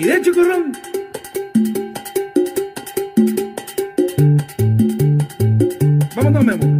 y de Chocorrón. Vámonos, Memo.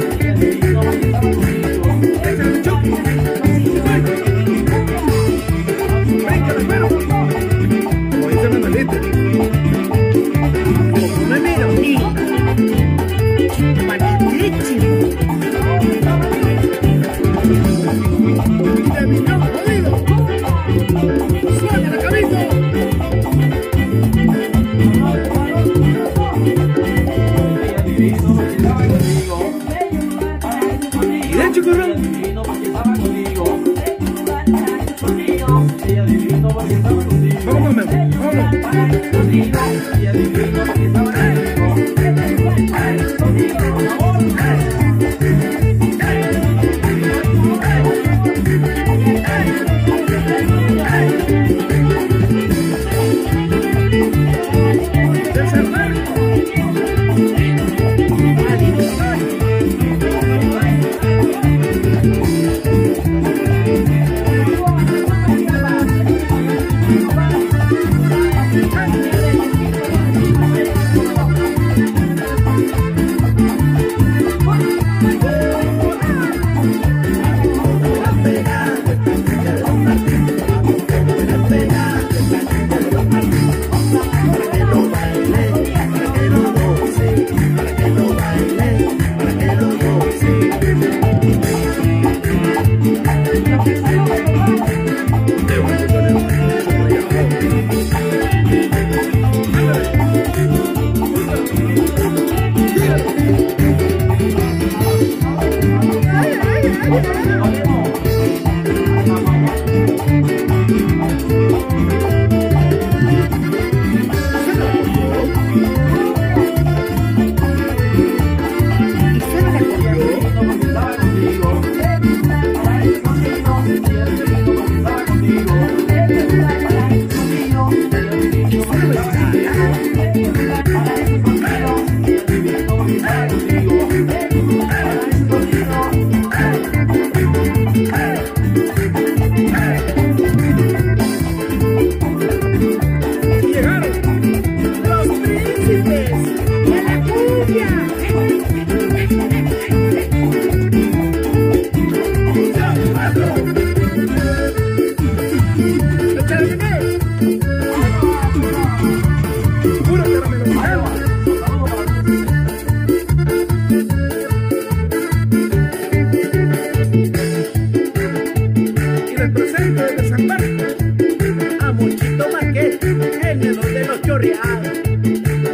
baby.